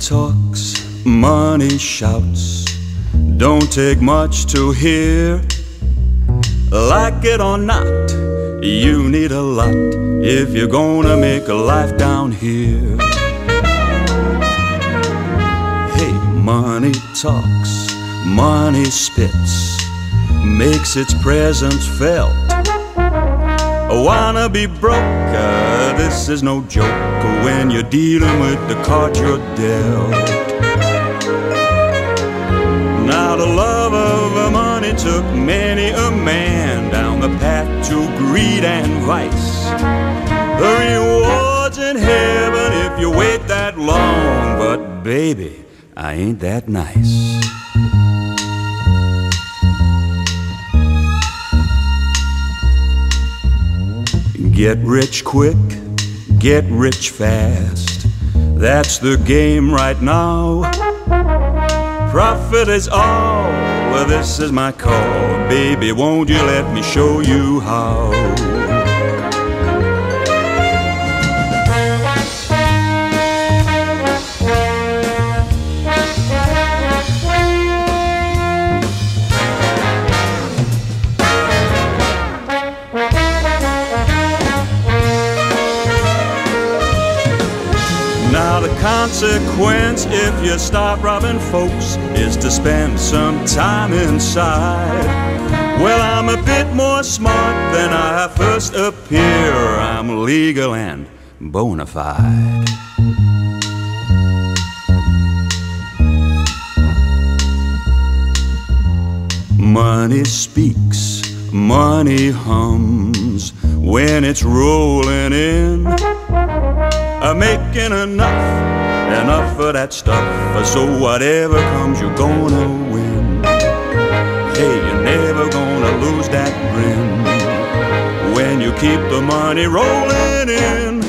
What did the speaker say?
talks, money shouts. Don't take much to hear. Like it or not, you need a lot if you're gonna make a life down here. Hey, money talks, money spits, makes its presence felt. Wanna be broke, uh, this is no joke when you're dealing with the card you're dealt. Now the love of money took many a man down the path to greed and vice. The rewards in heaven if you wait that long, but baby, I ain't that nice. Get rich quick, get rich fast. That's the game right now. Profit is all. Well, this is my call. Baby, won't you let me show you how? Now the consequence if you start robbing folks is to spend some time inside. Well, I'm a bit more smart than I first appear. I'm legal and bona fide. Money speaks, money hums when it's rolling in. I'm making enough, enough for that stuff. So whatever comes, you're gonna win. Hey, you're never gonna lose that grin when you keep the money rolling in.